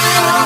Oh.